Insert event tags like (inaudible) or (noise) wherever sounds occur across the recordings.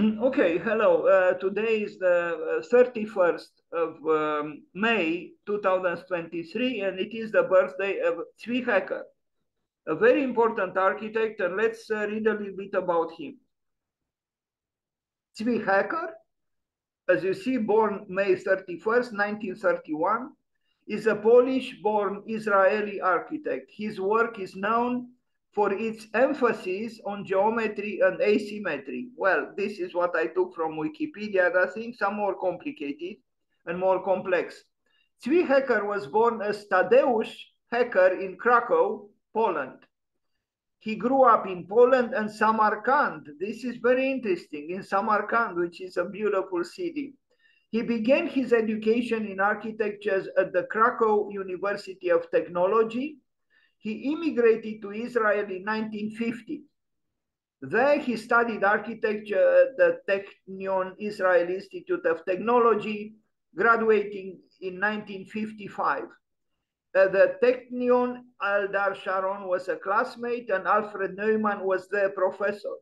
okay, hello. Uh, today is the 31st uh, of um, May 2023, and it is the birthday of Zvi Hecker, a very important architect, and let's uh, read a little bit about him. Zvi Hecker, as you see, born May 31st, 1931, is a Polish-born Israeli architect. His work is known for its emphasis on geometry and asymmetry. Well, this is what I took from Wikipedia. I think some more complicated and more complex. Zvi Hecker was born as Tadeusz Hecker in Krakow, Poland. He grew up in Poland and Samarkand. This is very interesting, in Samarkand, which is a beautiful city. He began his education in architecture at the Krakow University of Technology he immigrated to Israel in 1950. There he studied architecture at the Technion Israel Institute of Technology, graduating in 1955. At the Technion, Eldar Sharon was a classmate and Alfred Neumann was their professor.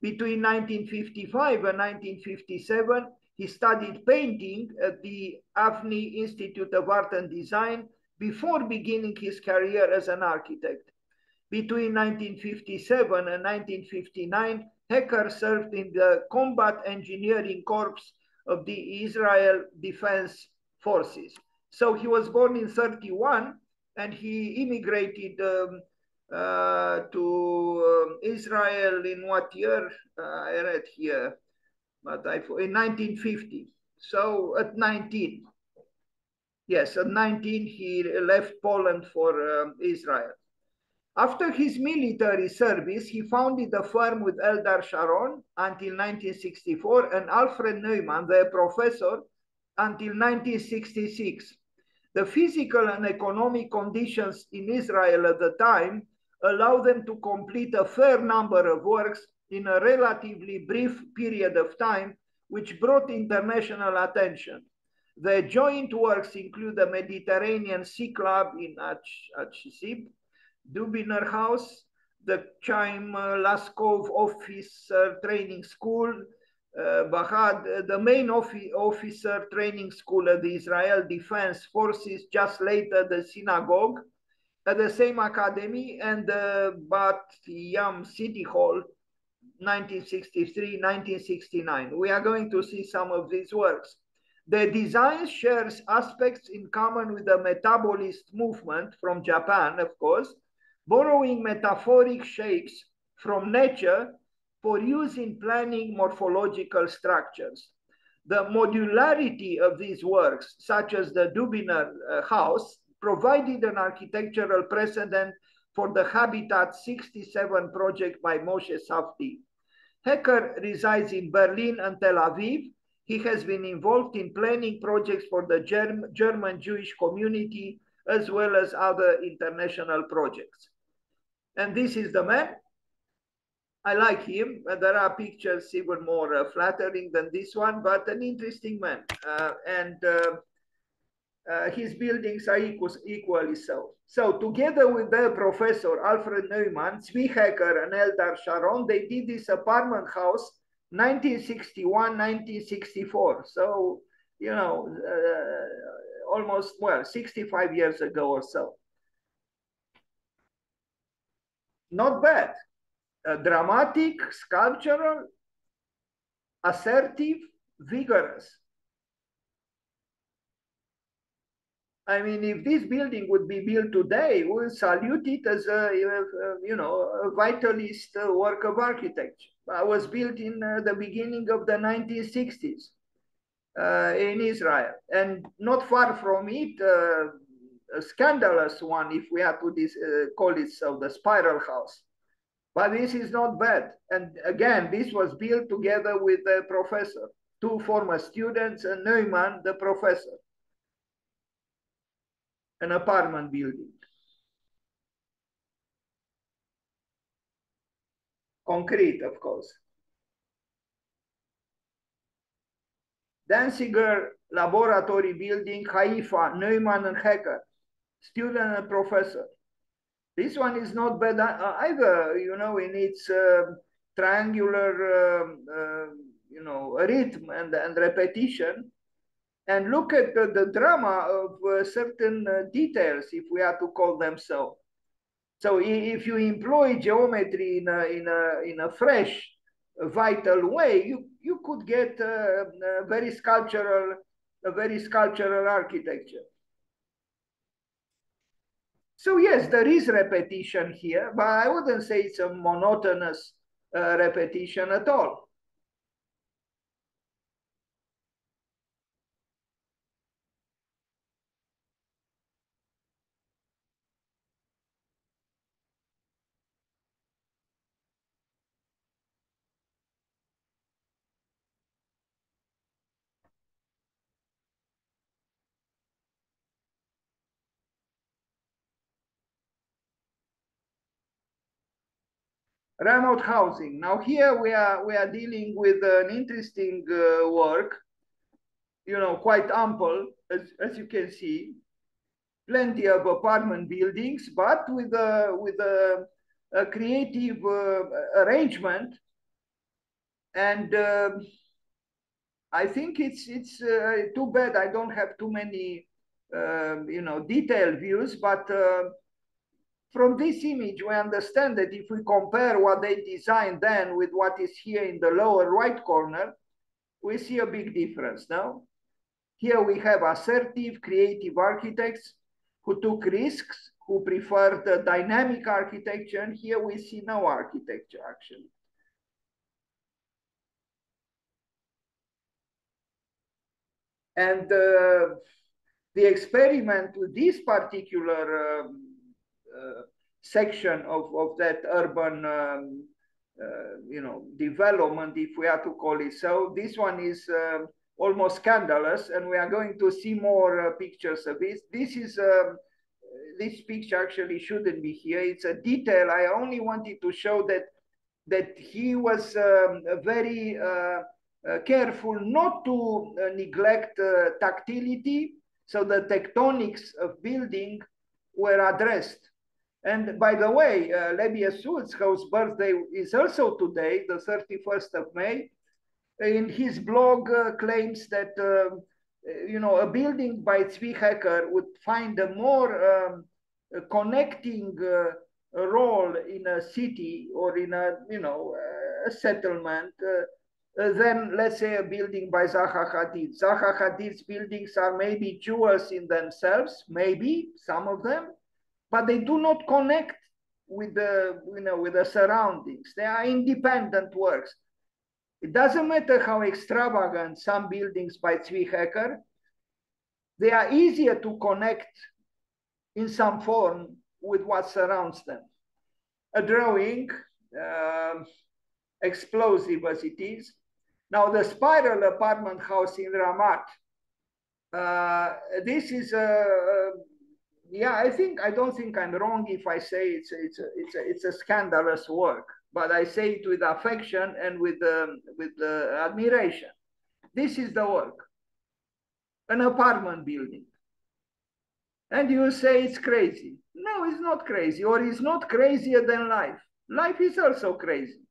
Between 1955 and 1957, he studied painting at the Avni Institute of Art and Design before beginning his career as an architect. Between 1957 and 1959, Hecker served in the Combat Engineering Corps of the Israel Defense Forces. So he was born in 31 and he immigrated um, uh, to um, Israel in what year? Uh, I read here, but I in 1950. So at 19. Yes, at 19, he left Poland for um, Israel. After his military service, he founded a firm with Eldar Sharon until 1964 and Alfred Neumann, the professor, until 1966. The physical and economic conditions in Israel at the time allowed them to complete a fair number of works in a relatively brief period of time, which brought international attention. The joint works include the Mediterranean Sea Club in Achzib, Dubiner House, the Chaim Laskov Officer Training School, uh, Bahad, the main officer training school at the Israel Defense Forces, just later the synagogue, at the same academy, and the Bat Yam City Hall, 1963-1969. We are going to see some of these works. The design shares aspects in common with the metabolist movement from Japan, of course, borrowing metaphoric shapes from nature for use in planning morphological structures. The modularity of these works, such as the Dubiner uh, house, provided an architectural precedent for the Habitat 67 project by Moshe Safdie. Hecker resides in Berlin and Tel Aviv he has been involved in planning projects for the Germ German Jewish community as well as other international projects. And this is the man. I like him. There are pictures even more uh, flattering than this one, but an interesting man. Uh, and uh, uh his buildings are equal, equally so. So together with their professor, Alfred Neumann, Zvi Hecker and Eldar Sharon, they did this apartment house 1961, 1964. So, you know, uh, almost, well, 65 years ago or so. Not bad. Dramatic, sculptural, assertive, vigorous. I mean, if this building would be built today, we would salute it as a, you know, a vitalist work of architecture. It was built in uh, the beginning of the 1960s uh, in Israel. And not far from it, uh, a scandalous one, if we have to this, uh, call it so, the Spiral House. But this is not bad. And again, this was built together with the professor, two former students, and Neumann, the professor an apartment building. Concrete, of course. Danziger Laboratory Building, Haifa, Neumann and Hecker, student and professor. This one is not bad uh, either, you know, in its uh, triangular, um, uh, you know, rhythm and, and repetition and look at the, the drama of uh, certain uh, details, if we are to call them so. So if you employ geometry in a, in a, in a fresh, vital way, you, you could get a, a very sculptural, a very sculptural architecture. So yes, there is repetition here, but I wouldn't say it's a monotonous uh, repetition at all. Remote housing. Now here we are we are dealing with an interesting uh, work, you know, quite ample as, as you can see, plenty of apartment buildings, but with a with a, a creative uh, arrangement, and uh, I think it's it's uh, too bad I don't have too many um, you know detailed views, but uh, from this image, we understand that if we compare what they designed then with what is here in the lower right corner, we see a big difference now. Here we have assertive, creative architects who took risks, who preferred the dynamic architecture, and here we see no architecture actually. And uh, the experiment with this particular um, section of, of that urban um, uh, you know development if we are to call it so. This one is uh, almost scandalous and we are going to see more uh, pictures of this. This is um, this picture actually shouldn't be here. It's a detail. I only wanted to show that that he was um, very uh, uh, careful not to neglect tactility so the tectonics of building were addressed and by the way, uh, Woods, whose birthday is also today, the 31st of May, in his blog uh, claims that, uh, you know, a building by Zvi Hecker would find a more um, connecting uh, role in a city or in a, you know, a settlement uh, uh, than, let's say, a building by Zaha Hadid. Zaha Hadid's buildings are maybe jewels in themselves, maybe some of them, but they do not connect with the you know with the surroundings. They are independent works. It doesn't matter how extravagant some buildings by Zvi Hecker, they are easier to connect in some form with what surrounds them. A drawing, uh, explosive as it is. Now the spiral apartment house in Ramat, uh, this is a, a yeah, I think I don't think I'm wrong if I say it's it's a, it's a, it's a scandalous work, but I say it with affection and with um, with uh, admiration. This is the work, an apartment building, and you say it's crazy. No, it's not crazy, or it's not crazier than life. Life is also crazy.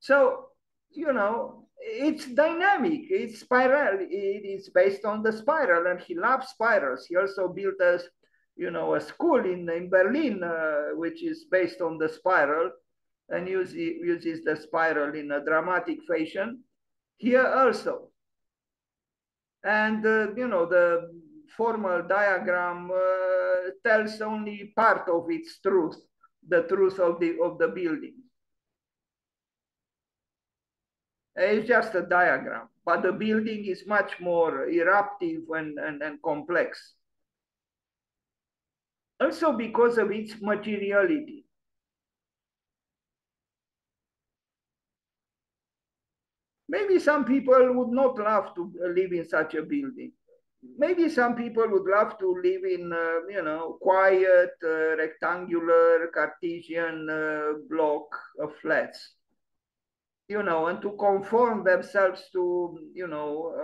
So you know, it's dynamic. It's spiral. It is based on the spiral, and he loves spirals. He also built a you know, a school in, in Berlin, uh, which is based on the spiral and use, uses the spiral in a dramatic fashion. Here also. And, uh, you know, the formal diagram uh, tells only part of its truth, the truth of the, of the building. It's just a diagram, but the building is much more eruptive and, and, and complex also because of its materiality. Maybe some people would not love to live in such a building. Maybe some people would love to live in, uh, you know, quiet, uh, rectangular, Cartesian uh, block of flats. You know, and to conform themselves to, you know,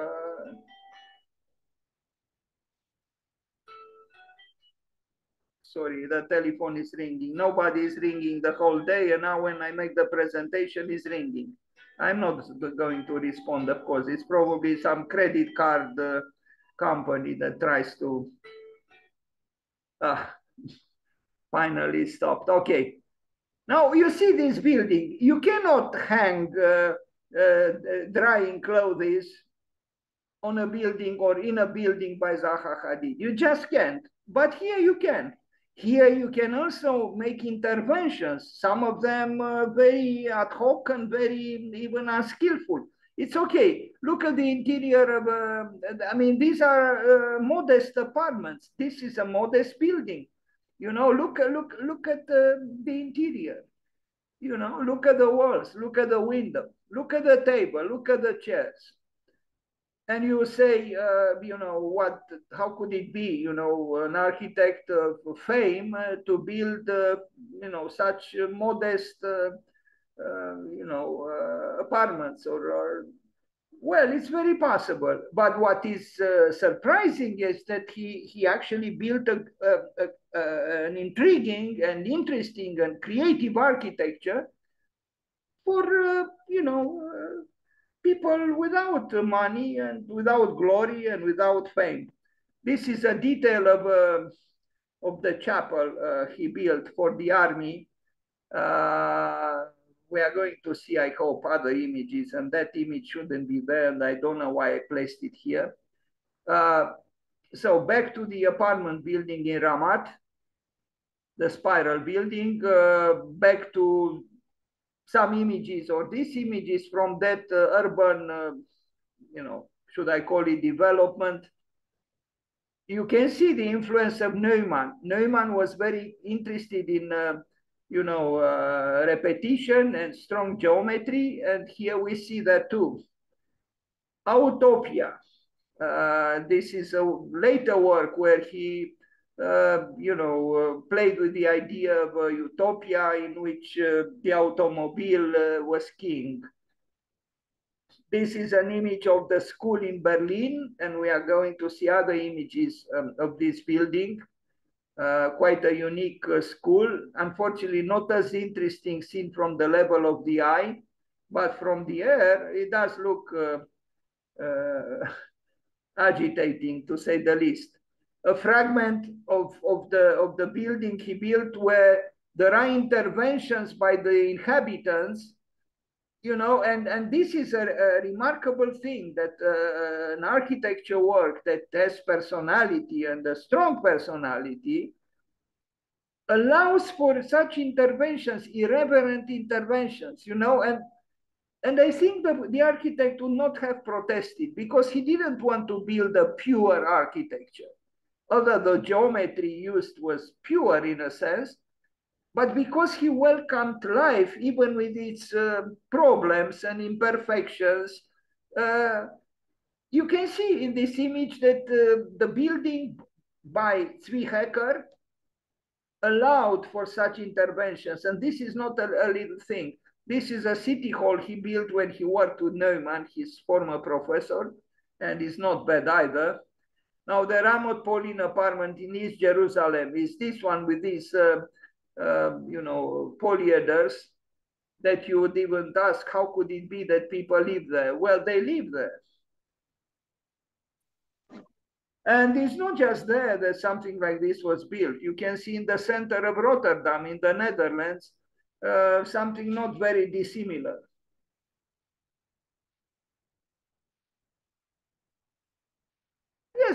sorry, the telephone is ringing. Nobody is ringing the whole day. And now when I make the presentation, it's ringing. I'm not going to respond, of course. It's probably some credit card uh, company that tries to uh, finally stopped. Okay. Now you see this building. You cannot hang uh, uh, drying clothes on a building or in a building by Zaha Hadid. You just can't. But here you can. Here you can also make interventions, some of them uh, very ad hoc and very even unskillful. It's okay. Look at the interior of, uh, I mean, these are uh, modest apartments. This is a modest building. You know, look, look, look at the, the interior. You know, look at the walls, look at the window, look at the table, look at the chairs and you say, uh, you know, what? How could it be? You know, an architect of fame uh, to build, uh, you know, such modest, uh, uh, you know, uh, apartments or, or, well, it's very possible. But what is surprising is that he he actually built a, a, a, an intriguing and interesting and creative architecture for, you know people without money and without glory and without fame. This is a detail of, uh, of the chapel uh, he built for the army. Uh, we are going to see, I hope, other images, and that image shouldn't be there, and I don't know why I placed it here. Uh, so back to the apartment building in Ramat, the spiral building, uh, back to some images or these images from that uh, urban, uh, you know, should I call it development, you can see the influence of Neumann. Neumann was very interested in, uh, you know, uh, repetition and strong geometry, and here we see that too. Autopia. Uh, this is a later work where he uh, you know, uh, played with the idea of a utopia in which uh, the automobile uh, was king. This is an image of the school in Berlin, and we are going to see other images um, of this building. Uh, quite a unique school. Unfortunately, not as interesting seen from the level of the eye, but from the air, it does look (laughs) agitating, to say the least a fragment of, of, the, of the building he built where there are interventions by the inhabitants, you know, and, and this is a, a remarkable thing that uh, an architecture work that has personality and a strong personality allows for such interventions, irreverent interventions, you know, and and I think that the architect would not have protested because he didn't want to build a pure architecture although the geometry used was pure in a sense, but because he welcomed life, even with its uh, problems and imperfections, uh, you can see in this image that uh, the building by Zvi Hecker allowed for such interventions. And this is not a, a, little thing. This is a city hall he built when he worked with Neumann, his former professor, and it's not bad either. Now, the Ramot Polin apartment in East Jerusalem is this one with these, uh, uh, you know, polyeders that you would even ask, how could it be that people live there? Well, they live there. And it's not just there that something like this was built. You can see in the center of Rotterdam in the Netherlands, uh, something not very dissimilar.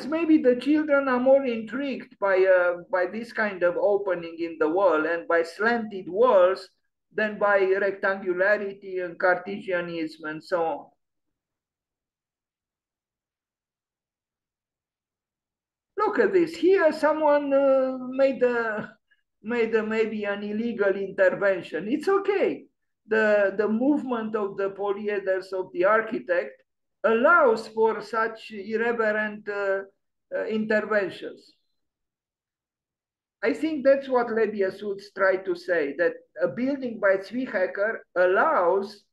Maybe the children are more intrigued by uh, by this kind of opening in the wall and by slanted walls than by rectangularity and Cartesianism and so on. Look at this. Here, someone uh, made a made a, maybe an illegal intervention. It's okay. The the movement of the polyeders of the architect allows for such irreverent uh, uh, interventions. I think that's what Lebbeus would try to say, that a building by Zvi Hecker allows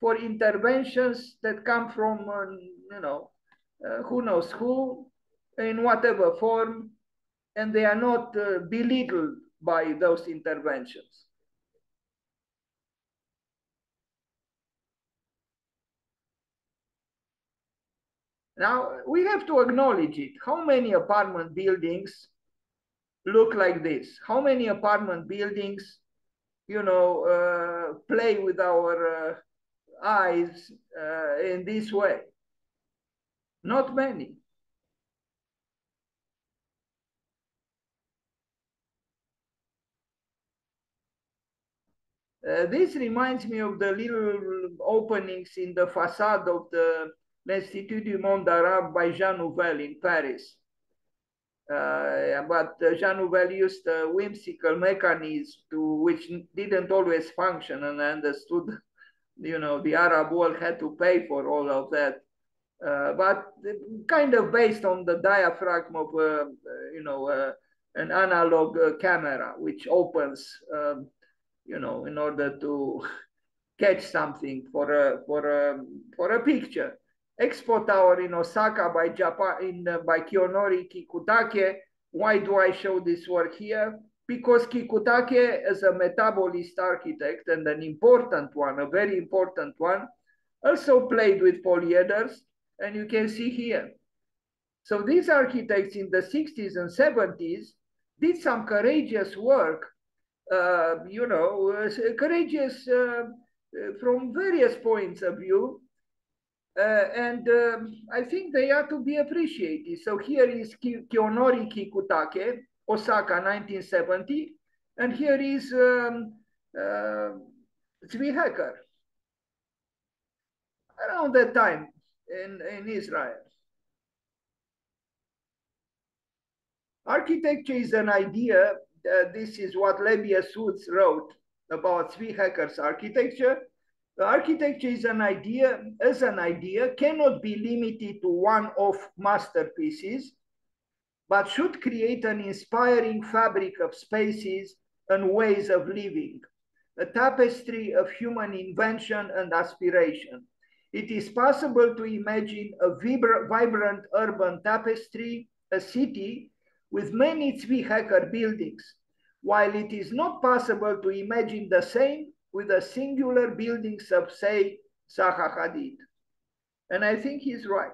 for interventions that come from, uh, you know, uh, who knows who, in whatever form, and they are not uh, belittled by those interventions. Now we have to acknowledge it. How many apartment buildings look like this? How many apartment buildings, you know, uh, play with our uh, eyes uh, in this way? Not many. Uh, this reminds me of the little openings in the facade of the l'Institut du Monde Arabe by Jean Nouvel in Paris. Uh, but uh, Jean Nouvel used a whimsical mechanism to which didn't always function, and I understood, (laughs) you know, the Arab world had to pay for all of that. Uh, but kind of based on the diaphragm of, uh, you know, uh, an analog uh, camera, which opens um, you know, in order to (laughs) catch something for a for a for a picture. Expo Tower in Osaka by Japan in uh, by Kiyonori Kikutake. Why do I show this work here? Because Kikutake is a metabolist architect and an important one, a very important one, also played with polyeders, and you can see here. So these architects in the 60s and 70s did some courageous work uh, you know, uh, courageous uh, from various points of view. And um, I think they are to be appreciated. So here is Kiyonori Kikutake, Osaka, 1970. And here is um, uh, Zvi around that time in, in Israel. Architecture is an idea uh, this is what Lebbeus Woods wrote about Zvi architecture. Architecture is an idea, as an idea, cannot be limited to one-off masterpieces, but should create an inspiring fabric of spaces and ways of living, a tapestry of human invention and aspiration. It is possible to imagine a vibrant urban tapestry, a city with many Zvi Hecker buildings, while it is not possible to imagine the same with the singular buildings of, say, Zaha Hadid. And I think he's right.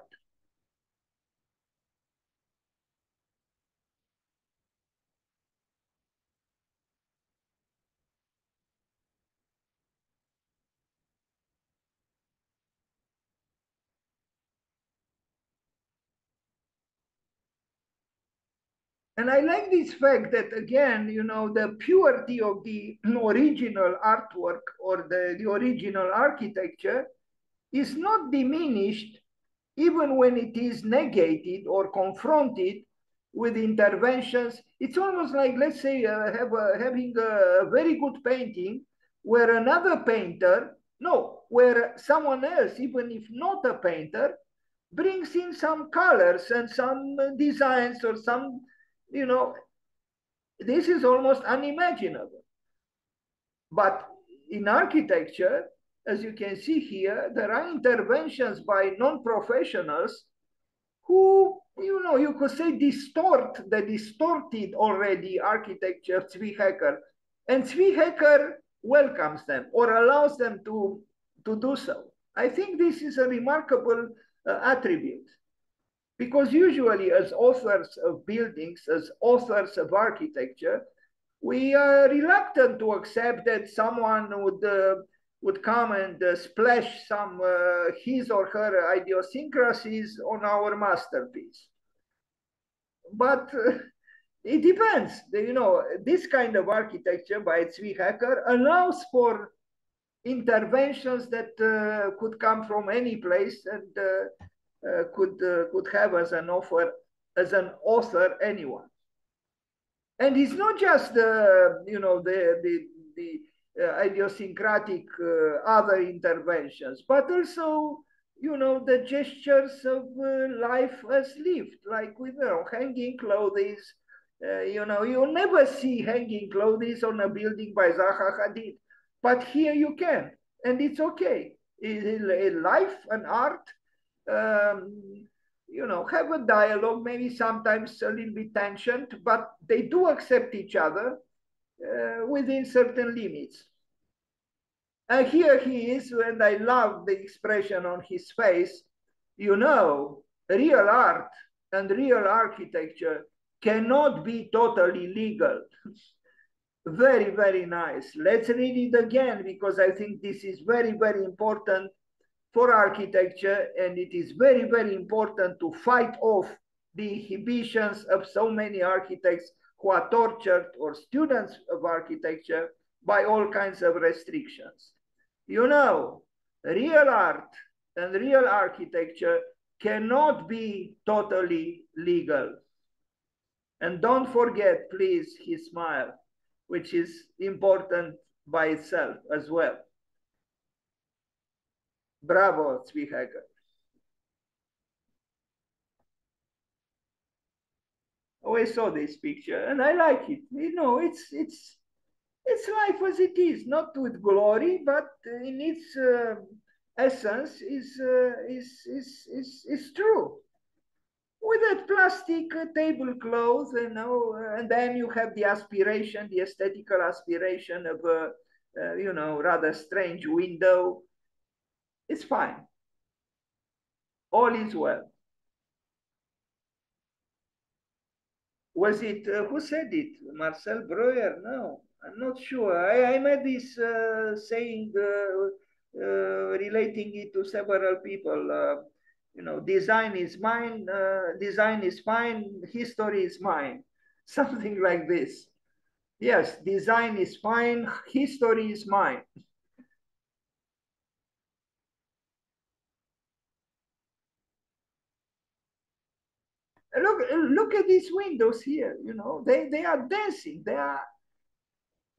And I like this fact that again, you know, the purity of the original artwork or the, the original architecture is not diminished even when it is negated or confronted with interventions. It's almost like, let's say, uh, have a, having a very good painting where another painter, no, where someone else, even if not a painter, brings in some colors and some designs or some you know, this is almost unimaginable. But in architecture, as you can see here, there are interventions by non-professionals who, you know, you could say distort the distorted already architecture of Zvi Hecker. And Zvi Hecker welcomes them or allows them to, to do so. I think this is a remarkable uh, attribute. Because usually as authors of buildings, as authors of architecture, we are reluctant to accept that someone would, uh, would come and uh, splash some uh, his or her idiosyncrasies on our masterpiece. But uh, it depends. You know, this kind of architecture by Zvi Hecker allows for interventions that uh, could come from any place and uh, could uh, could have as an offer as an author anyone. And it's not just the you know the the the uh, idiosyncratic uh, other interventions, but also you know the gestures of uh, life as lived, like with you know hanging clothes. Uh, you know, you'll never see hanging clothes on a building by Zaha Hadid, but here you can, and it's okay. It is life and art um, you know, have a dialogue, maybe sometimes a little bit tensioned, but they do accept each other uh, within certain limits. And here he is, and I love the expression on his face. You know, real art and real architecture cannot be totally legal. (laughs) very, very nice. Let's read it again because I think this is very, very important for architecture and it is very, very important to fight off the inhibitions of so many architects who are tortured or students of architecture by all kinds of restrictions. You know, real art and real architecture cannot be totally legal. And don't forget, please, his smile, which is important by itself as well. Bravo, Zvi Hecker. Oh, I saw this picture and I like it. You know, it's it's it's life as it is, not with glory, but in its uh, essence is, uh, is, is, is, is true. With that plastic uh, tablecloth, you know, and then you have the aspiration, the aesthetical aspiration of a, uh, you know, rather strange window. It's fine. All is well. Was it, uh, who said it? Marcel Breuer? No. I'm not sure. I, I met this uh, saying uh, uh, relating it to several people. Uh, you know, design is mine, uh, design is fine, history is mine. (laughs) Something like this. Yes, design is fine, history is mine. Look, look at these windows here, you know, they, they are dancing, they are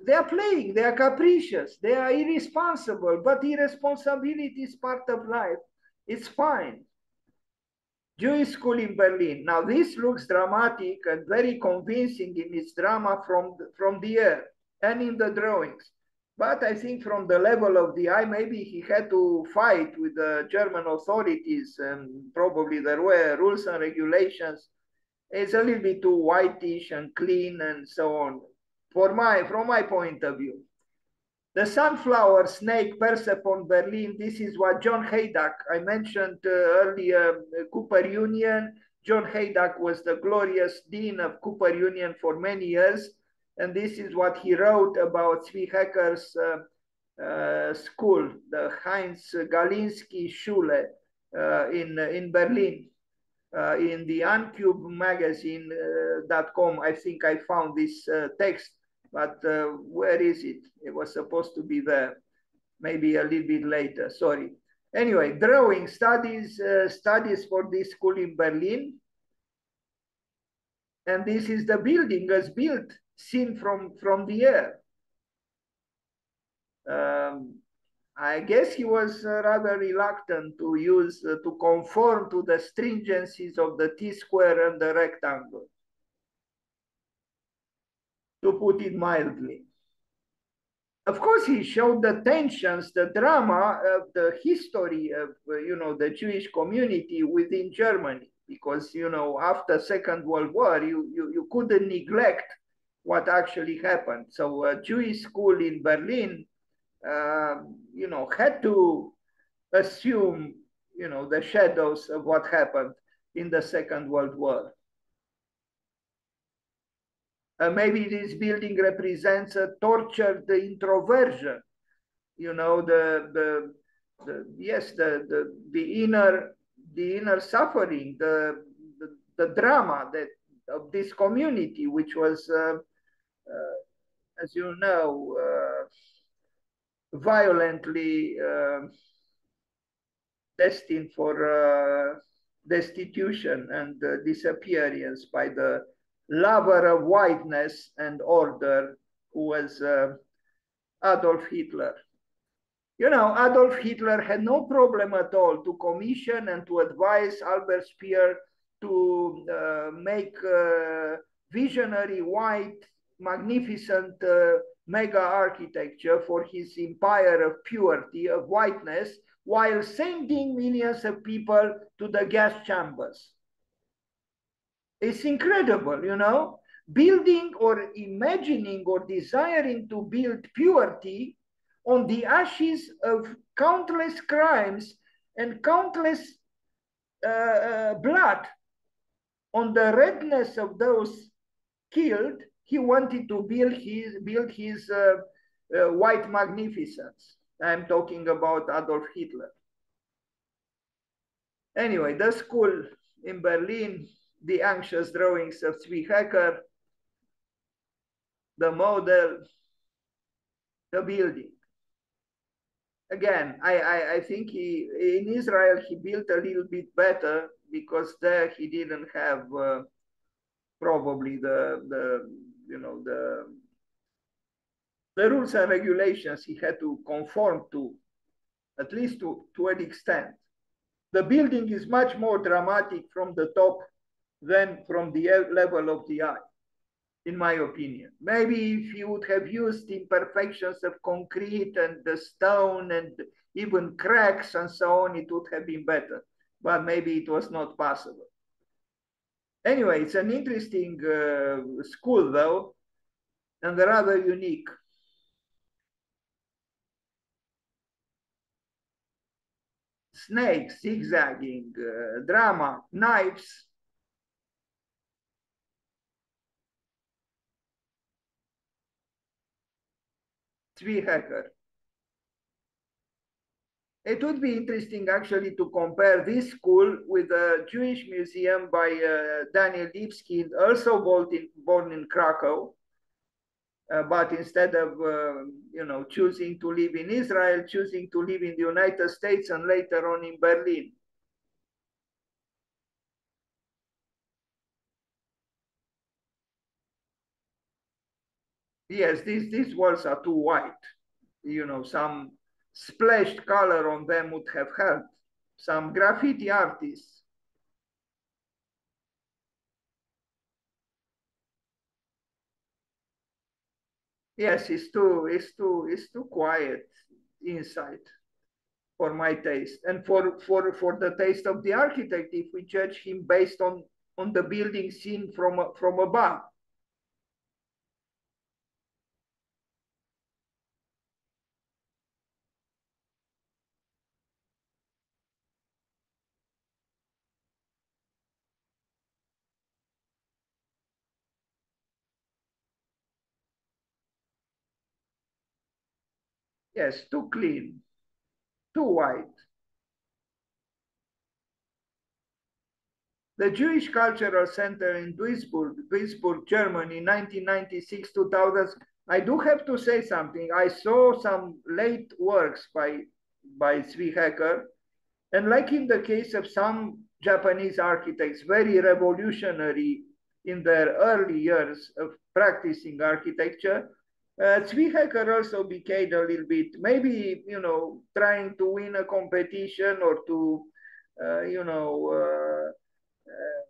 they are playing, they are capricious, they are irresponsible, but irresponsibility is part of life. It's fine. Jewish school in Berlin. Now this looks dramatic and very convincing in its drama from, from the air and in the drawings. But I think from the level of the eye, maybe he had to fight with the German authorities and probably there were rules and regulations. It's a little bit too whitish and clean and so on for my, from my point of view. The sunflower snake Persephone Berlin, this is what John Hejduk, I mentioned uh, earlier, uh, Cooper Union. John Hejduk was the glorious dean of Cooper Union for many years. And this is what he wrote about Zvi Hecker's uh, uh, school, the Heinz Galinski Schule uh, in, in Berlin. Uh, in the Uncube magazine.com, I think I found this text but uh, where is it? It was supposed to be there, maybe a little bit later, sorry. Anyway, drawing studies, uh, studies for this school in Berlin. And this is the building as built, seen from, from the air. Um, I guess he was uh, rather reluctant to use, uh, to conform to the stringencies of the T-square and the rectangle to put it mildly. Of course, he showed the tensions, the drama of the history of, uh, you know, the Jewish community within Germany, because, you know, after Second World War, you, you, you couldn't neglect what actually happened. So a Jewish school in Berlin, uh, you know, had to assume, you know, the shadows of what happened in the Second World War. Uh, maybe this building represents a tortured introversion. You know, the, the, the yes, the, the, the inner, the inner suffering, the, the, the drama that of this community, which was, uh, as you know, uh, violently uh, destined for uh, destitution and disappearance by the lover of whiteness and order, who was uh, Adolf Hitler. You know, Adolf Hitler had no problem at all to commission and to advise Albert Speer to uh, make uh, visionary white, magnificent uh, mega architecture for his empire of purity, of whiteness, while sending millions of people to the gas chambers. It's incredible, you know, building or imagining or desiring to build purity on the ashes of countless crimes and countless uh, uh, blood on the redness of those killed, he wanted to build his build his uh, uh, white magnificence. I'm talking about Adolf Hitler. Anyway, the school in Berlin, the anxious drawings of Zvi Hecker, the model, the building. Again, I, I, I think he in Israel he built a little bit better because there he didn't have uh, probably the the you know the the rules and regulations he had to conform to, at least to, to an extent. The building is much more dramatic from the top than from the level of the eye, in my opinion. Maybe if you would have used imperfections of concrete and the stone and even cracks and so on, it would have been better. But maybe it was not possible. Anyway, it's an interesting uh, school though, and rather unique. snakes, zigzagging, uh, drama, knives. Zvi Hecker. It would be interesting actually to compare this school with a Jewish museum by uh, Daniel Libeskind, also born in, born in Krakow, uh, but instead of uh, you know choosing to live in Israel, choosing to live in the United States and later on in Berlin. Yes, these these walls are too white. You know, some splashed color on them would have helped. Some graffiti artists Yes, it's too, it's too, it's too quiet inside for my taste and for, for, for the taste of the architect if we judge him based on, on the building seen from, from above. Yes, too clean, too white. The Jewish Cultural Center in Duisburg, Duisburg, Germany, 1996-2000. I do have to say something. I saw some late works by, by Zvi Hecker, and like in the case of some Japanese architects, very revolutionary in their early years of practicing architecture, uh, also became a little bit, maybe, you know, trying to win a competition or to, uh, you know, uh, uh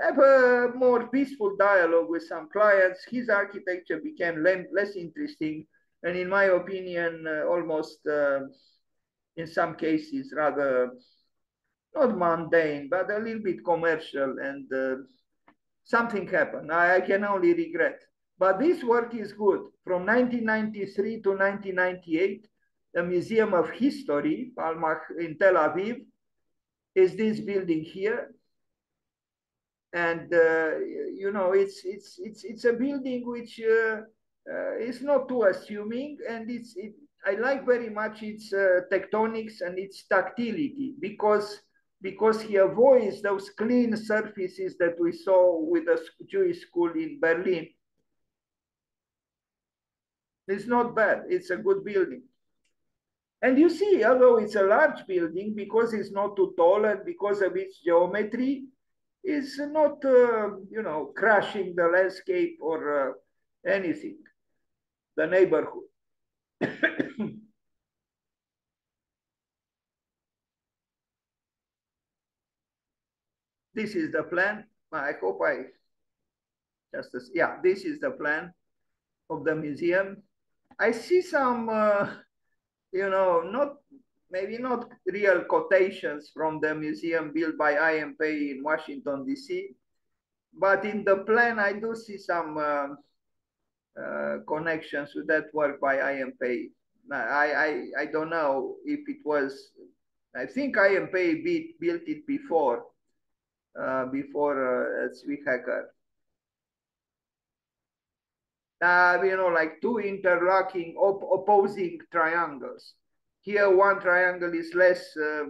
have a more peaceful dialogue with some clients. His architecture became less interesting and in my opinion, uh, almost uh, in some cases rather not mundane, but a little bit commercial and something happened. I, I can only regret. But this work is good. From 1993 to 1998, the Museum of History, Palmach in Tel Aviv, is this building here. And uh, you know, it's it's it's it's a building which uh, uh, is not too assuming, and it's it. I like very much its uh, tectonics and its tactility because because he avoids those clean surfaces that we saw with the Jewish school in Berlin. It's not bad, it's a good building. And you see, although it's a large building, because it's not too tall and because of its geometry, it's not, uh, you know, crashing the landscape or uh, anything, the neighborhood. (coughs) (coughs) This is the plan. I hope I just, yeah, this is the plan of the museum. I see some, uh, you know, not maybe not real quotations from the museum built by I.M. Pei in Washington, D.C., but in the plan, I do see some uh, uh, connections with that work by I.M. Pei. I, I, I don't know if it was I think I.M. Pei built it before, before uh, Zvi Hecker. Uh, you know, like two interlocking, op opposing triangles. Here, one triangle is less uh,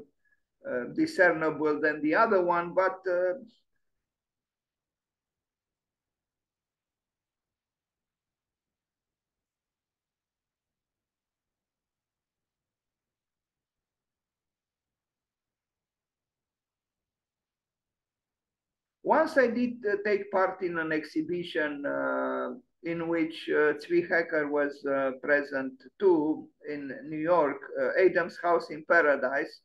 uh, discernible than the other one, but Once I did uh, take part in an exhibition uh, in which uh, Zvi Hecker was uh, present too in New York, uh, Adam's House in Paradise.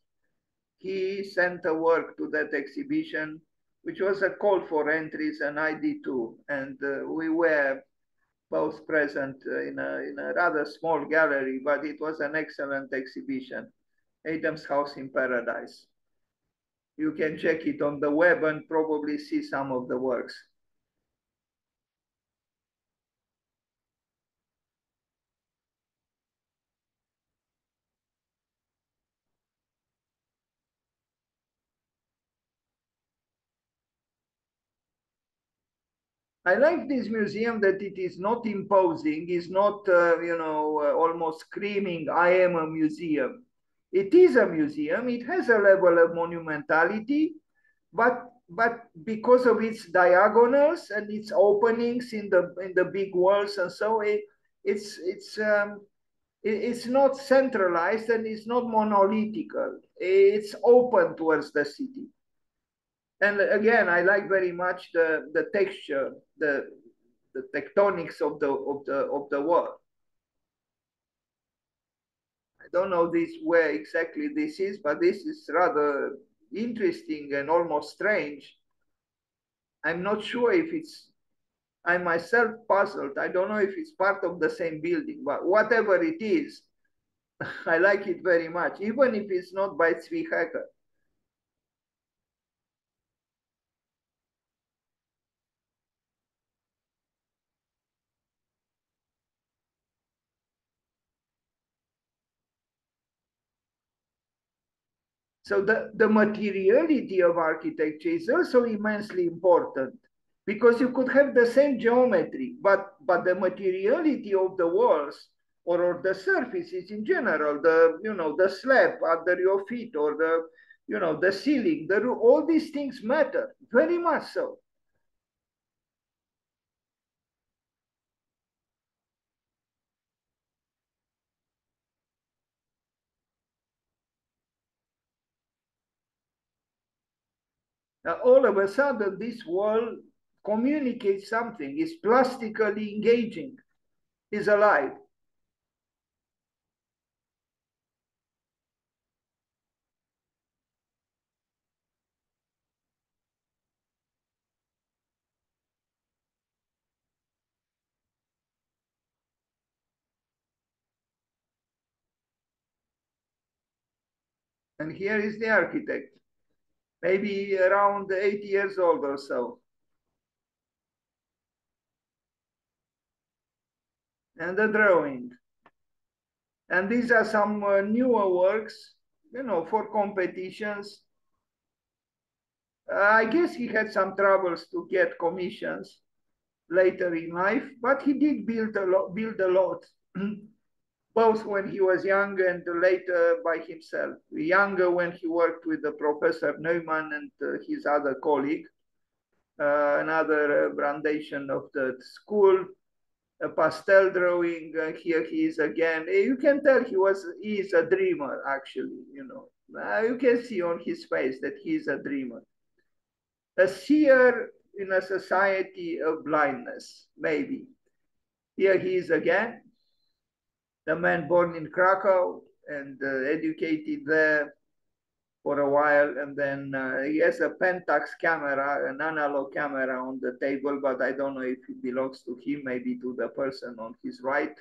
He sent a work to that exhibition, which was a call for entries, and I did too. And we were both present in a, in a rather small gallery, but it was an excellent exhibition, Adam's House in Paradise you can check it on the web and probably see some of the works. I like this museum that it is not imposing, is not, uh, you know, uh, almost screaming, I am a museum. It is a museum. It has a level of monumentality, but but because of its diagonals and its openings in the in the big walls and so it it's it's um, it, it's not centralized and it's not monolithical. It's open towards the city. And again, I like very much the the texture, the the tectonics of the of the of the wall. I don't know this where exactly this is, but this is rather interesting and almost strange. I'm not sure if it's, I myself puzzled. I don't know if it's part of the same building, but whatever it is, (laughs) I like it very much, even if it's not by Zvi Hecker. So the, the materiality of architecture is also immensely important because you could have the same geometry, but, but the materiality of the walls or, or the surfaces in general, the, you know, the slab under your feet or the, you know, the ceiling, the, all these things matter very much so. Uh, all of a sudden this wall communicates something, is plastically engaging, is alive. And here is the architect maybe around eight years old or so. And the drawing. And these are some uh, newer works, you know, for competitions. Uh, I guess he had some troubles to get commissions later in life, but he did build a lot, build a lot. (clears throat) both when he was young and later by himself. Younger when he worked with the Professor Neumann and uh, his other colleague, uh, another uh, brandation of the school, a pastel drawing. Uh, here he is again. Uh, you can tell he was he is a dreamer actually. You know, uh, you can see on his face that he is a dreamer. A seer in a society of blindness, maybe. Here he is again the man born in Krakow and uh, educated there for a while. And then uh, he has a Pentax camera, an analog camera on the table, but I don't know if it belongs to him, maybe to the person on his right.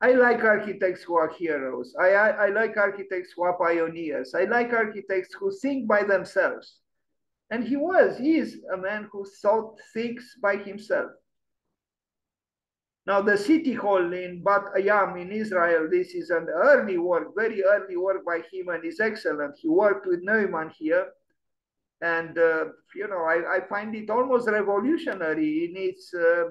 I like architects who are heroes. I, I, I like architects who are pioneers. I like architects who think by themselves. And he was, he is a man who thought, thinks by himself. Now the city hall in Bat Yam in Israel, this is an early work, very early work by him and is excellent. He worked with Neumann here. And, uh, you know, I, I, find it almost revolutionary in its uh,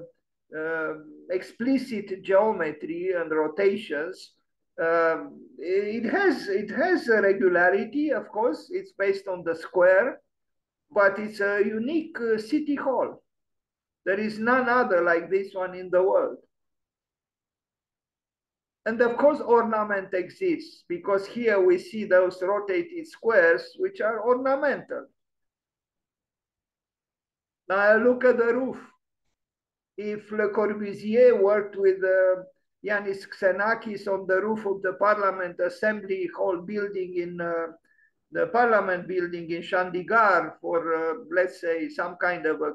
uh, explicit geometry and rotations. Um, it has it has a regularity, of course. It's based on the square, but it's a unique uh, city hall. There is none other like this one in the world. And of course, ornament exists because here we see those rotated squares, which are ornamental. Now look at the roof. If Le Corbusier worked with uh, Iannis Xenakis on the roof of the Parliament Assembly Hall building in uh, the Parliament building in Chandigarh for, uh, let's say, some kind of a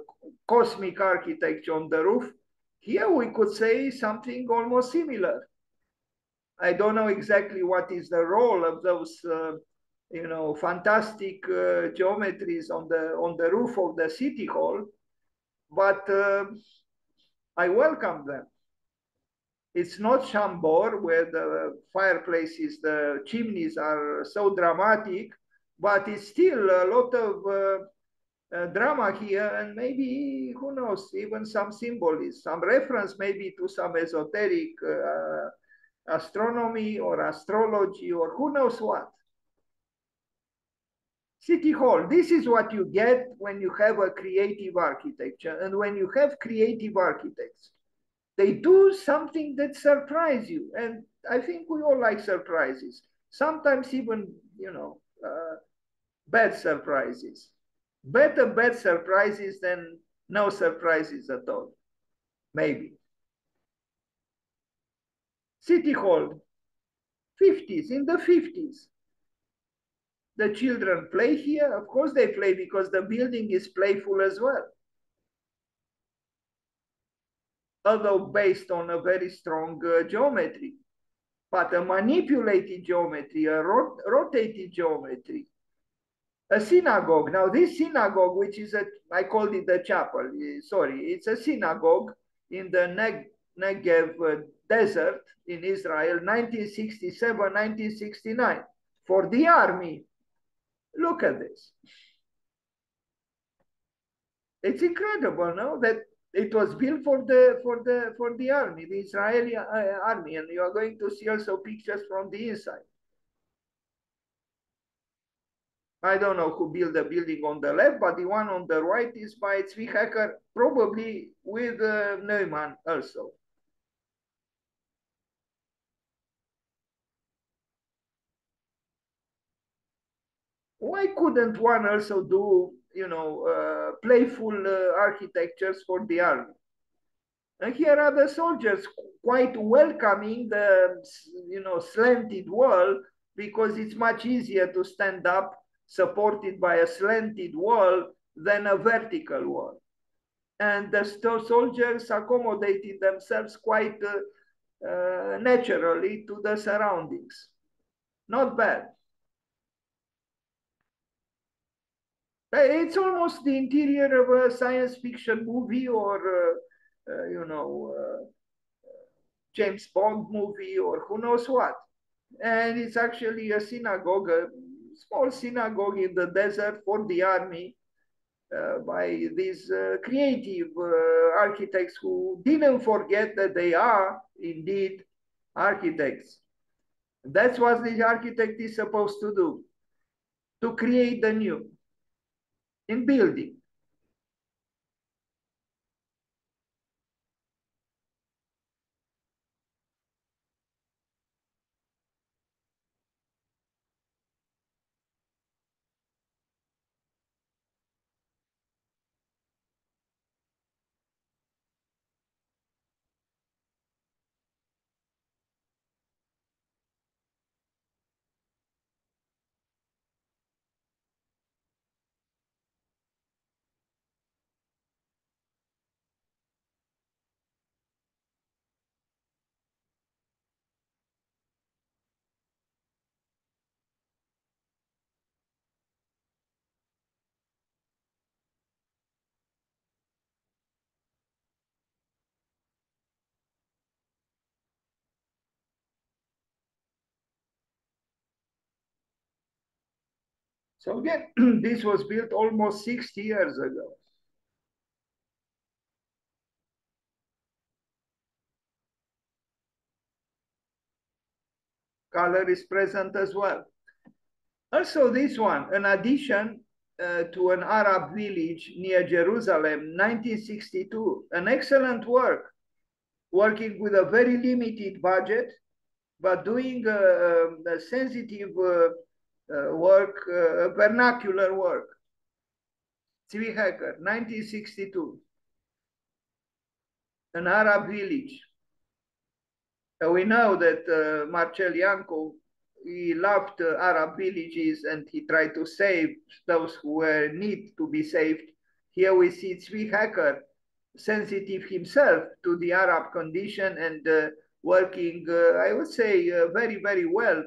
cosmic architecture on the roof, here we could say something almost similar. I don't know exactly what is the role of those uh, you know, fantastic uh, geometries on the on the roof of the city hall, but uh, I welcome them. It's not Chambord where the fireplaces, the chimneys are so dramatic, but it's still a lot of uh, uh, drama here and maybe, who knows, even some symbolism, some reference maybe to some esoteric uh, astronomy or astrology or who knows what. City Hall, this is what you get when you have a creative architecture and when you have creative architects. They do something that surprise you. And I think we all like surprises. Sometimes even, you know, uh, bad surprises. Better bad surprises than no surprises at all. Maybe. City Hall, 50s, in the 50s the children play here? Of course they play because the building is playful as well. Although based on a very strong uh, geometry, but a manipulated geometry, a rot rotated geometry, a synagogue. Now this synagogue, which is a, I called it the chapel, eh, sorry, it's a synagogue in the Neg Negev uh, desert in Israel, 1967, 1969, for the army. Look at this. It's incredible, no? That it was built for the for the for the army, the Israeli uh, army, and you are going to see also pictures from the inside. I don't know who built the building on the left, but the one on the right is by Zvi Hecker, probably with uh, Neumann also. why couldn't one also do, you know, uh, playful uh, architectures for the army? And here are the soldiers quite welcoming the, you know, slanted wall because it's much easier to stand up supported by a slanted wall than a vertical wall. And the soldiers accommodated themselves quite uh, uh, naturally to the surroundings. Not bad. It's almost the interior of a science fiction movie or, uh, uh, you know, uh, James Bond movie or who knows what. And it's actually a synagogue, a small synagogue in the desert for the army uh, by these uh, creative uh, architects who didn't forget that they are indeed architects. That's what the architect is supposed to do, to create the new in building. So again, (clears throat) this was built almost 60 years ago. Color is present as well. Also this one, an addition uh, to an Arab village near Jerusalem, 1962, an excellent work, working with a very limited budget, but doing uh, a sensitive uh, work, uh, vernacular work. Zvi Hecker, 1962. An Arab village. Uh, we know that uh, Marcel Iancu, he loved uh, Arab villages and he tried to save those who were need to be saved. Here we see Zvi Hecker, sensitive himself to the Arab condition and uh, working, uh, I would say, uh, very, very well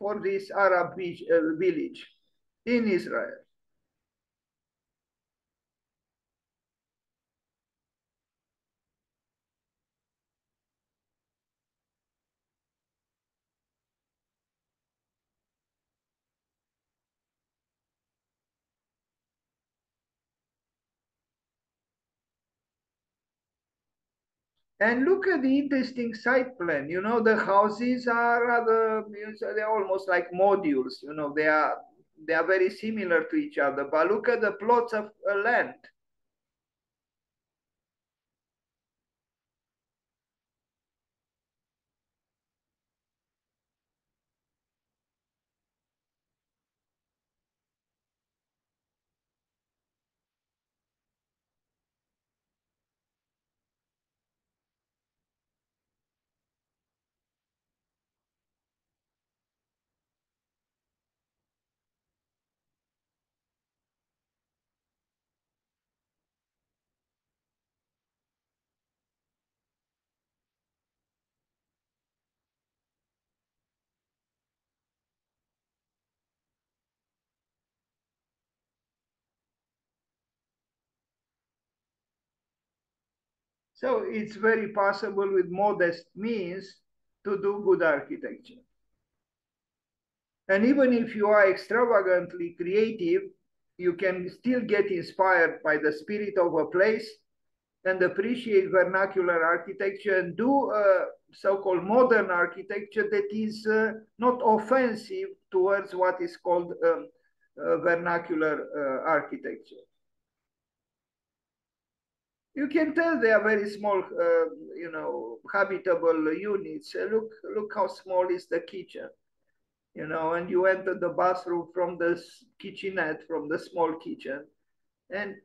for this Arab uh, village in Israel. And look at the interesting site plan. You know, the houses are rather, they're almost like modules. You know, they are they are very similar to each other. But look at the plots of uh, land. So it's very possible with modest means to do good architecture. And even if you are extravagantly creative, you can still get inspired by the spirit of a place and appreciate vernacular architecture and do so-called modern architecture that is uh, not offensive towards what is called um, uh, vernacular uh, architecture you can tell they are very small, uh, you know, habitable units. Uh, look, look how small is the kitchen, you know, and you enter the bathroom from the kitchenette, from the small kitchen, and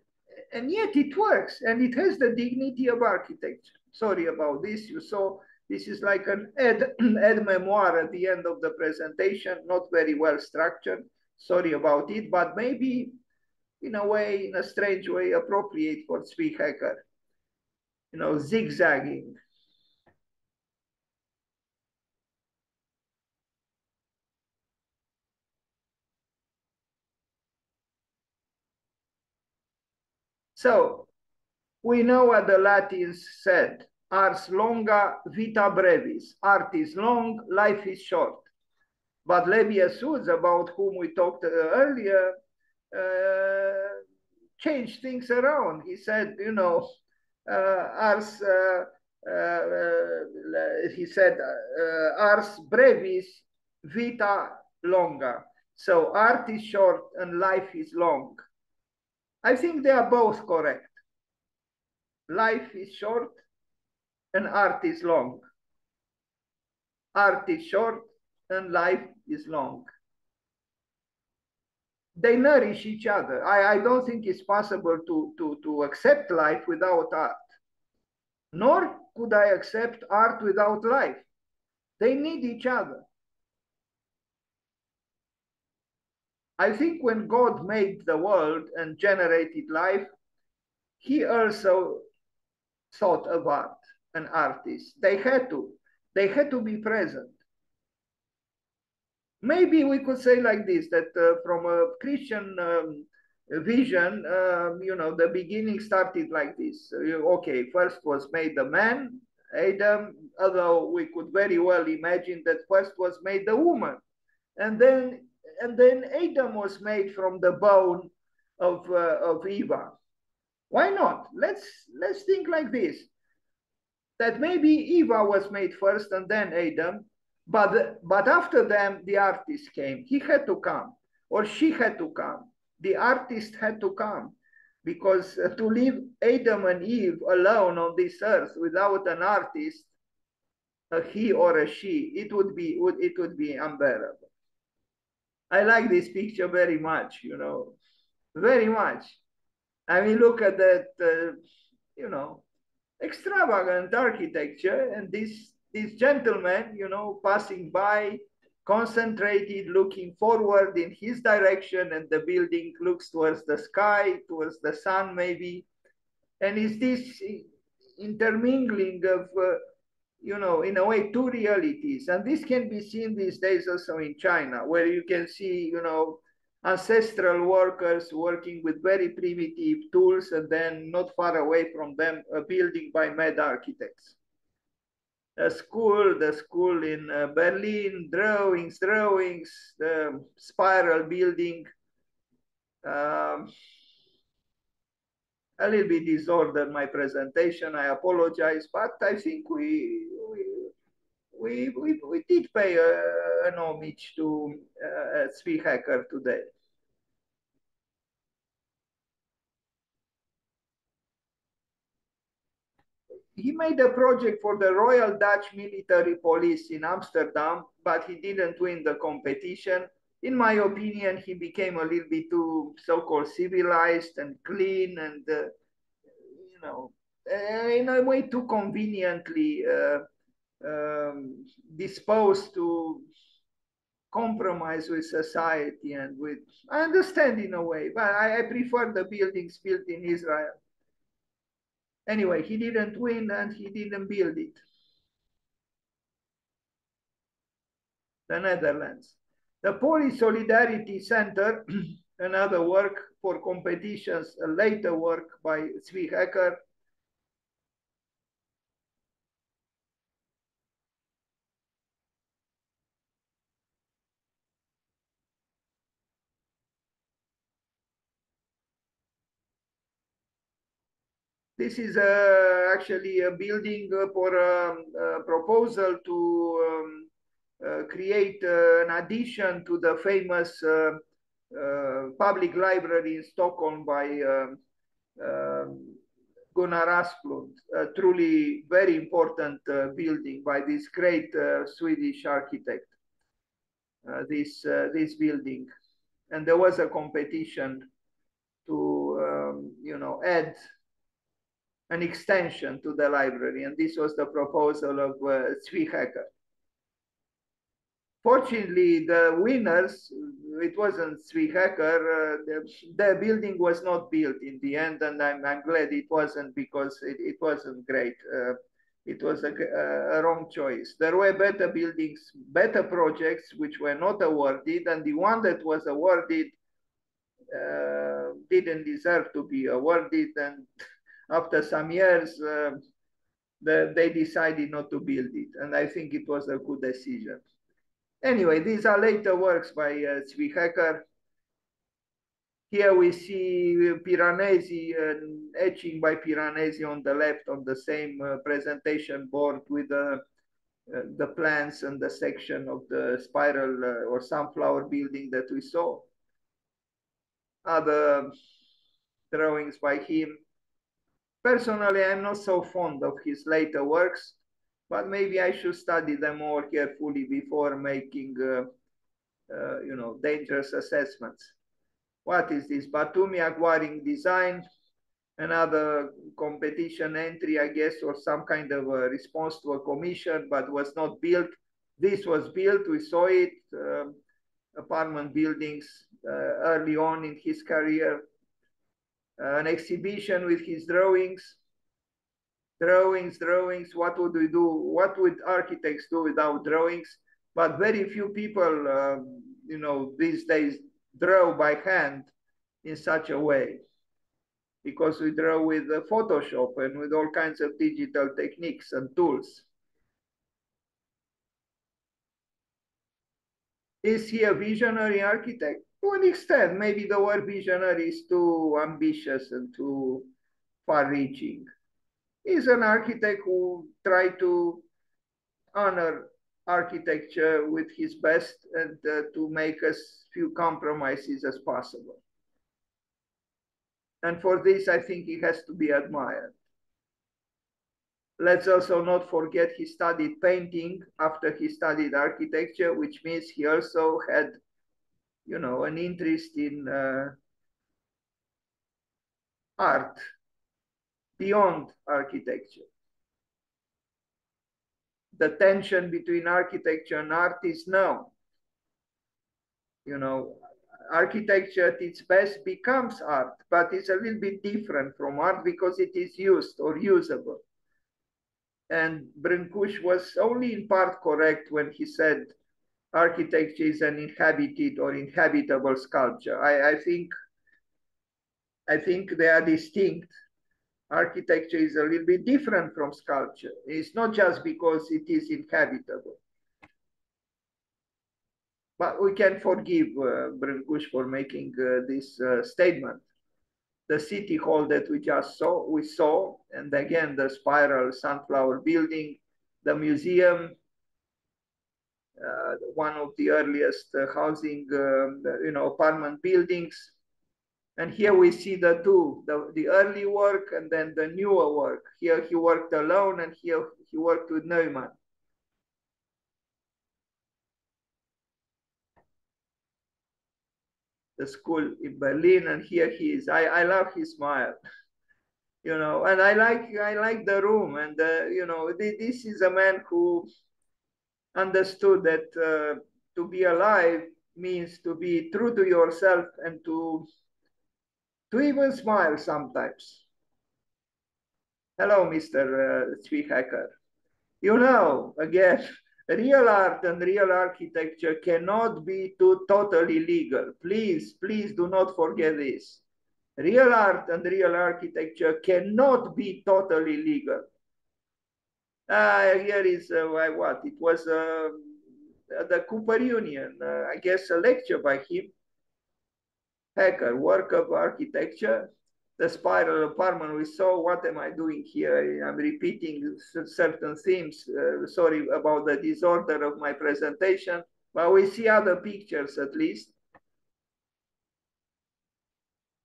and yet it works, and it has the dignity of architecture. Sorry about this. You saw this is like an aide, (clears throat) aide memoir at the end of the presentation, not very well structured. Sorry about it, but maybe in a way, in a strange way, appropriate for Zvi Hecker. You know, zigzagging. So we know what the Latins said, ars longa vita brevis, art is long, life is short. But Lebbeus, about whom we talked uh, earlier, uh, changed things around. He said, you know, Uh, ars, uh, uh, uh, he said, ars brevis vita longa. So art is short and life is long. I think they are both correct. Life is short and art is long. Art is short and life is long they nourish each other. I, I don't think it's possible to, to, to accept life without art. Nor could I accept art without life. They need each other. I think when God made the world and generated life, he also thought of art and artists. They had to. They had to be present maybe we could say like this that uh, from a Christian um, vision, um, you know, the beginning started like this. okay, first was made the man, Adam, although we could very well imagine that first was made the woman. And then and then Adam was made from the bone of, uh, of Eva. Why not? Let's, let's think like this, that maybe Eva was made first and then Adam, but, but after them, the artist came. He had to come, or she had to come. The artist had to come because uh, to leave Adam and Eve alone on this earth without an artist, a he or a she, it would be it would be unbearable. I like this picture very much, you know, very much. I mean, look at that, uh, you know, extravagant architecture and this this gentleman, you know, passing by, concentrated, looking forward in his direction, and the building looks towards the sky, towards the sun, maybe. And is this intermingling of, uh, you know, in a way, two realities. And this can be seen these days also in China, where you can see, you know, ancestral workers working with very primitive tools and then not far away from them, a building by mad architects a school, the school in uh, Berlin, drawings, drawings, the spiral building. Um, a little bit disordered my presentation. I apologize, but I think we we we we, we did pay a, an homage to uh, Zvi Hecker today. He made a project for the Royal Dutch Military Police in Amsterdam, but he didn't win the competition. In my opinion, he became a little bit too so-called civilized and clean and, uh, you know, uh, in a way too conveniently uh, um, disposed to compromise with society and with, I understand in a way, but I, I prefer the buildings built in Israel. Anyway, he didn't win and he didn't build it. The Netherlands. The Polish Solidarity Center, (clears throat) another work for competitions, a later work by Zvi This is uh, actually a building for um, a proposal to um, uh, create uh, an addition to the famous uh, uh, public library in Stockholm by um, um Gunnar Asplund, a truly very important uh, building by this great Swedish architect. this this building, and there was a competition to um, you know add an extension to the library, and this was the proposal of uh, Zvi Hecker. Fortunately, the winners, it wasn't Zvi Hecker, uh, the, the, building was not built in the end, and I'm, I'm glad it wasn't because it, it wasn't great. Uh, it was a, a, wrong choice. There were better buildings, better projects which were not awarded, and the one that was awarded uh, didn't deserve to be awarded, and after some years, uh, the, they decided not to build it. And I think it was a good decision. Anyway, these are later works by uh. Here we see Piranesi, an etching by Piranesi on the left on the same uh, presentation board with uh, uh, the plans and the section of the spiral uh, or sunflower building that we saw. Other drawings by him. Personally, I'm not so fond of his later works, but maybe I should study them more carefully before making, uh, uh, you know, dangerous assessments. What is this? Batumi acquiring design, another competition entry, I guess, or some kind of a response to a commission, but was not built. This was built, we saw it, um, apartment buildings uh, early on in his career an exhibition with his drawings. Drawings, drawings, what would we do? What would architects do without drawings? But very few people, uh, you know, these days draw by hand in such a way because we draw with uh, Photoshop and with all kinds of digital techniques and tools. Is he a visionary architect? To an extent, maybe the word visionary is too ambitious and too far-reaching. He's an architect who tried to honor architecture with his best and uh, to make as few compromises as possible. And for this, I think he has to be admired. Let's also not forget he studied painting after he studied architecture, which means he also had, you know, an interest in uh, art beyond architecture. The tension between architecture and art is known. You know, architecture at its best becomes art, but it's a little bit different from art because it is used or usable. And Brâncuși was only in part correct when he said architecture is an inhabited or inhabitable sculpture. I, I think I think they are distinct. Architecture is a little bit different from sculpture. It's not just because it is inhabitable. But we can forgive uh, for making uh, this uh, statement the city hall that we just saw, we saw, and again the spiral sunflower building, the museum, one of the earliest uh, housing, uh, you know, apartment buildings. And here we see the two, the, the early work and then the newer work. Here he worked alone and here he worked with Neumann. the school in Berlin, and here he is. I, I love his smile, (laughs) you know, and I like I like the room, and uh, you know, this is a man who understood that uh, to be alive means to be true to yourself and to to even smile sometimes. Hello, Mr. Uh, You know, again, real art and real architecture cannot be too totally legal. Please, please do not forget this. Real art and real architecture cannot be totally legal. Uh, here is uh, what it was uh, the Cooper Union, uh, I guess a lecture by him. Hecker, work of architecture, the spiral apartment we saw. What am I doing here? I'm repeating certain themes. Uh, sorry about the disorder of my presentation, but we see other pictures at least.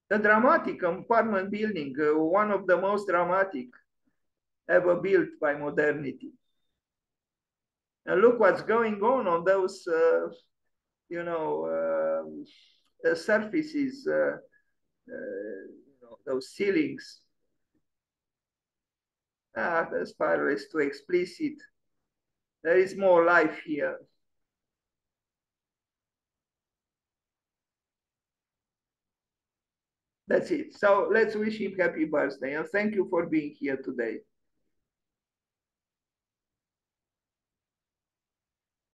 The dramatic apartment building, uh, one of the most dramatic ever built by modernity. And look what's going on on those, uh, you know, uh, surfaces. Uh, uh, those ceilings. Ah, the spiral is too explicit. There is more life here. That's it. So let's wish him happy birthday and thank you for being here today.